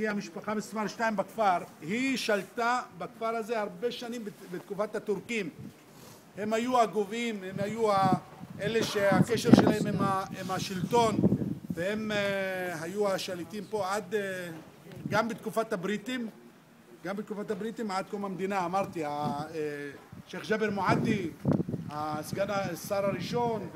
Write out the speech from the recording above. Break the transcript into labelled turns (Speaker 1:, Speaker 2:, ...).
Speaker 1: היא המשפחה מספר 2 בכפר, היא שלטה בכפר הזה הרבה שנים בתקופת הטורקים. הם היו הגובים, הם היו אלה שהקשר שלהם עם השלטון והם אה, היו השליטים פה עד אה, גם בתקופת הבריטים גם בתקופת הבריטים עד קום המדינה אמרתי אה, שייח' ג'בר מועדי הסגן השר הראשון